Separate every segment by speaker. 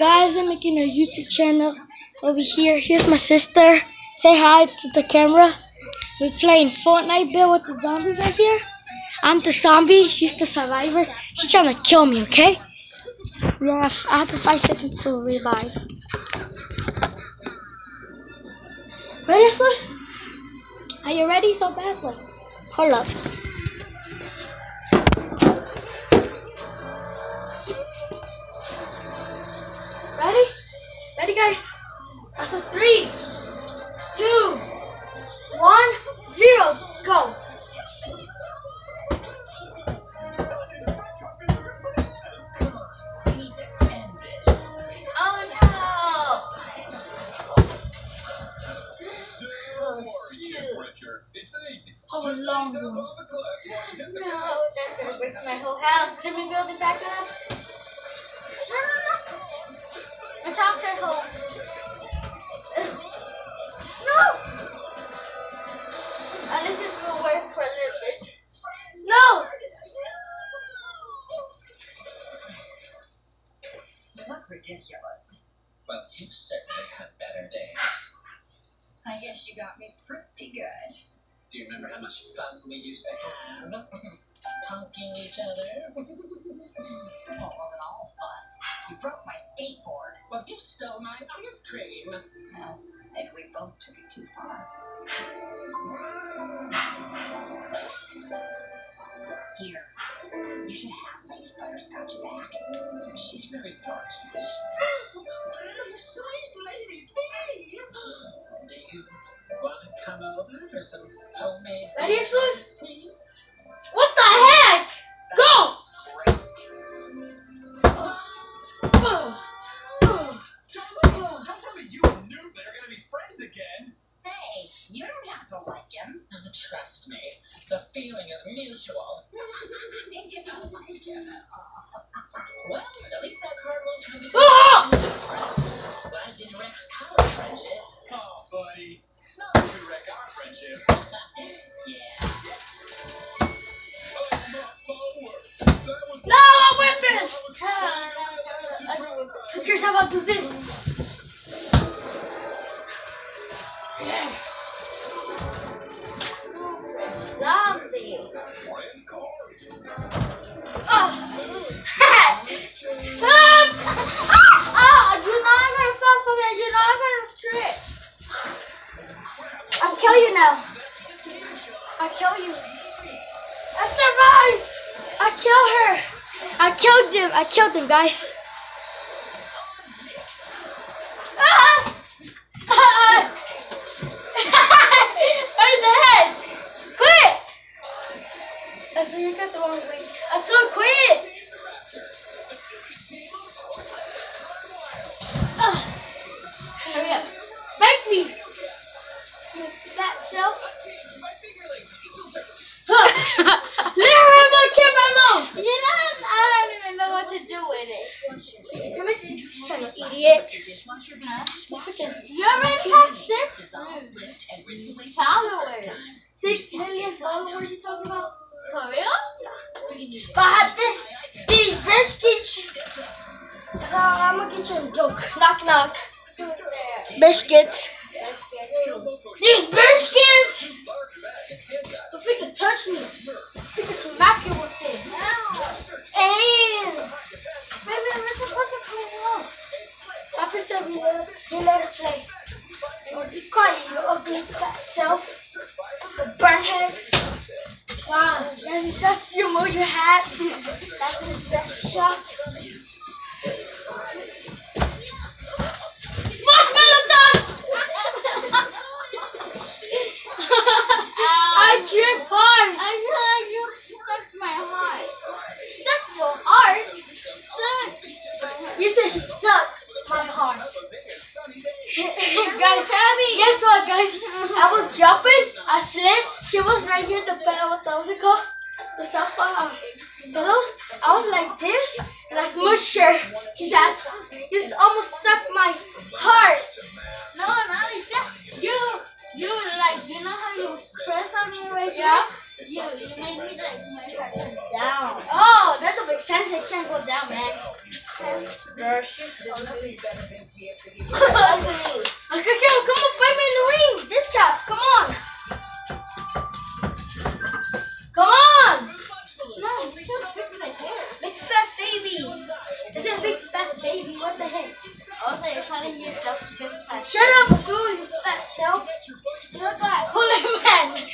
Speaker 1: guys? I'm making a YouTube channel over here. Here's my sister. Say hi to the camera. We're playing Fortnite Bill with the zombies right here. I'm the zombie. She's the survivor. She's trying to kill me, okay? We have, I have to five seconds to revive. Ready, Ashley? Are you ready so badly? Hold up. Go.
Speaker 2: Oh no!
Speaker 1: Oh,
Speaker 3: Just
Speaker 1: long one.
Speaker 3: on the clutch while you hit the
Speaker 2: No, that's gonna break my whole house. Let me build it back up. My home. No! This will
Speaker 4: look ridiculous.
Speaker 3: Well, you certainly had better days.
Speaker 4: I guess you got me pretty good.
Speaker 3: Do you remember how much fun we used to have? Punking each other?
Speaker 4: Well, it wasn't all fun. You broke my skateboard.
Speaker 3: Well, you stole my ice cream.
Speaker 4: Well, maybe we both took it too far. Here, you should have Butterscotch back.
Speaker 3: She's really your cute. Oh, sweet Lady B! Do you want to come over for some homemade
Speaker 1: Ready,
Speaker 3: ice cream?
Speaker 1: What the heck? Go! Ugh. Ugh.
Speaker 3: Don't tell me you and Noob are gonna be friends again.
Speaker 4: Hey, you don't have to like him.
Speaker 3: Trust me, the feeling is mutual.
Speaker 4: you don't like him.
Speaker 3: Well, at least that card won't be
Speaker 1: Ah!
Speaker 3: Glad you wreck our friendship. Oh, buddy. Not to wreck our friendship. yeah.
Speaker 1: No, a weapon! Who cares how about do this? I survived! I killed her! I killed him! I killed him, guys. Million followers you talking about?
Speaker 2: For real?
Speaker 1: If I had this, these biscuits. So I'm gonna get you a joke. Knock knock. Biscuits. These biscuits! Don't freaking touch me. Freaking smack you with this. Guys, guess what, guys? I was jumping, I slipped. She was right here, the bed. What was it called? The sofa pillows. I was like this, and I smushed her. She's ass. You almost sucked my heart.
Speaker 2: No, not like that. You, you like, you know how you press on me right
Speaker 1: Yeah.
Speaker 2: You, you made me like my heart down.
Speaker 1: Oh, that's a big sense. I can't go down, man. Come on, fight me in the ring. This caps, come on. Come on.
Speaker 2: No, you should fix my hair.
Speaker 1: Big fat baby. This is big fat baby. What the heck?
Speaker 2: Also, you're calling yourself big fat.
Speaker 1: Shut up, Azul, you fat self. You look like Holy Man.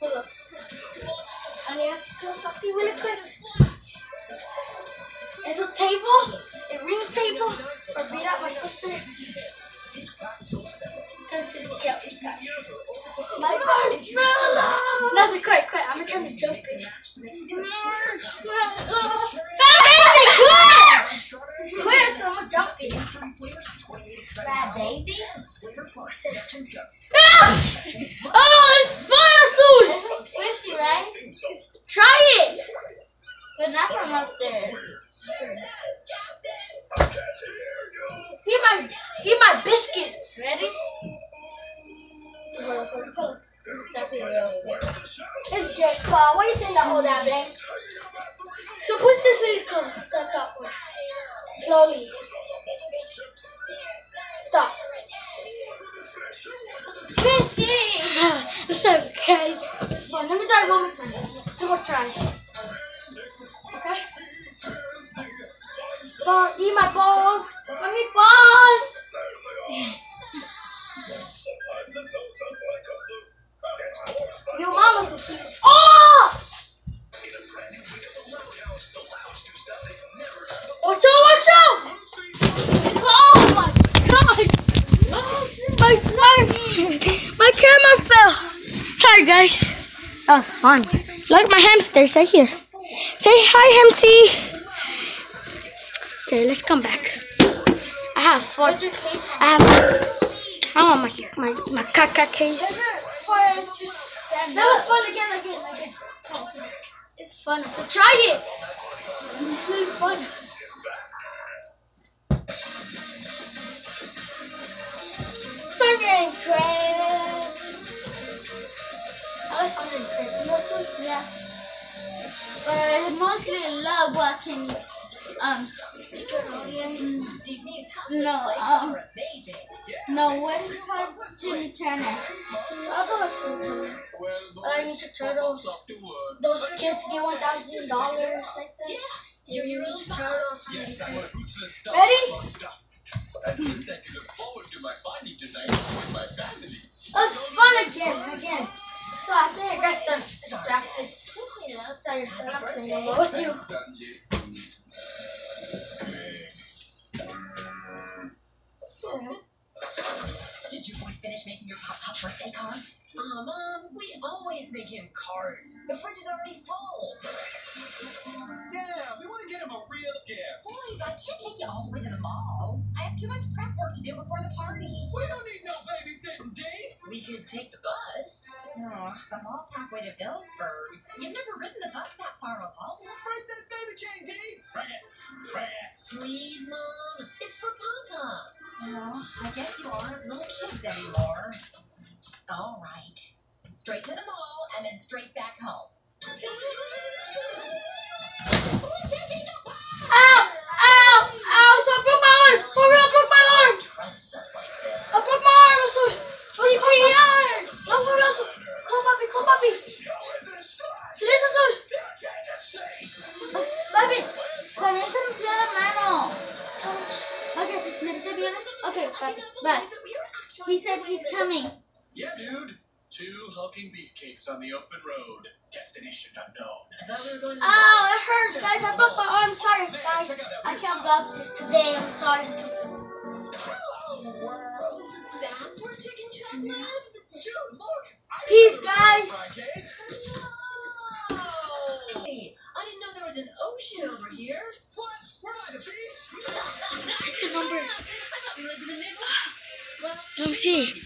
Speaker 1: Hold up. To kill something really quick. Table, a ring table, or beat up my sister? The kill. My marshmallow. No, so quick, quick. I'm gonna try to jump in. Fat baby, quit! Quit, so I'm gonna jump in.
Speaker 2: Bad baby.
Speaker 1: Ah! Oh, it's fire suit!
Speaker 2: It's squishy, right?
Speaker 1: Try it!
Speaker 2: But not from up there.
Speaker 1: Eat my, eat my biscuits.
Speaker 2: Ready?
Speaker 1: Exactly real quick. It's Jake Paul. Why you saying that all that blank? So push this really close. That's awkward. Slowly. Stop.
Speaker 2: Squishy!
Speaker 1: it's okay. Fun. Let me try one more time. Two more tries. Okay? Ball, eat my balls. Let me balls. Your mama's cute. Oh! Watch out, watch out! Oh my god! My, my, my camera fell. Sorry guys. That was fun. Look my hamsters right here. Say hi, Hamsy. Okay, let's come back. I have fun. I have my, I want my, my, my caca case. That was fun again, again, again. It's fun, so try it. It's really fun. Thunder and Crab. I like Thunder and Crab. You know what?
Speaker 2: Yeah. But I mostly love watching um No, um, no what is it called Jimmy Turner.
Speaker 1: I'll go Turner. I like Ninja Turtles. Those kids get one thousand dollars like that.
Speaker 4: You're your
Speaker 1: Ninja Turtles.
Speaker 3: Yes, I'm.
Speaker 1: Ready?
Speaker 3: At least I to
Speaker 1: fun again, again. So I think I got distracted. Sorry, so I'm playing a little with you.
Speaker 4: Finish making your pop pop birthday cards? Uh, Mom, we always make him cards. The fridge is already full.
Speaker 3: Yeah, we want to get him a real gift.
Speaker 4: Boys, I can't take you all the way to the mall. I have too much prep work to do before the party.
Speaker 3: We don't need no babysitting, Dave.
Speaker 4: We could take the bus. Oh, the mall's halfway to Phillipsburg. You've never ridden the bus that far alone.
Speaker 3: Break that baby chain, Dave. Break it. Bring it.
Speaker 4: Please, Mom. It's for Papa. Oh, I guess you aren't little kids anymore. All right. Straight to the mall and then straight back home.
Speaker 1: Ow! Ow! Ow! So I broke my arm! For real, I broke my arm!
Speaker 4: Trusts us like this.
Speaker 1: I broke my arm! So, so you your arm! No, for real, so, come papi, come papi! Listen, so, papi,
Speaker 2: También se nos dio la mano. Okay, ¿me bien? Okay, back, back. He said he's coming.
Speaker 3: Yeah, dude. Two hulking beefcakes on the open road. Destination unknown.
Speaker 4: I thought we were going to the
Speaker 1: Ow, it hurts, guys. I broke my arm. Sorry, guys. I can't vlog this today. I'm sorry.
Speaker 3: Hello, world.
Speaker 4: That's where chicken chop lives.
Speaker 3: Dude, look.
Speaker 1: Peace,
Speaker 3: remember
Speaker 1: guys. See.